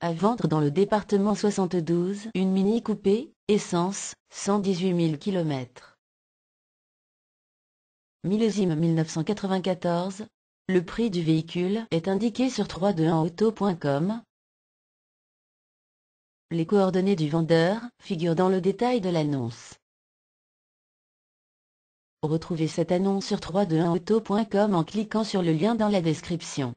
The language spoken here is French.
À vendre dans le département 72, une Mini coupée, essence, 118 000 km. Millésime 1994, le prix du véhicule est indiqué sur 321auto.com. Les coordonnées du vendeur figurent dans le détail de l'annonce. Retrouvez cette annonce sur 321auto.com en cliquant sur le lien dans la description.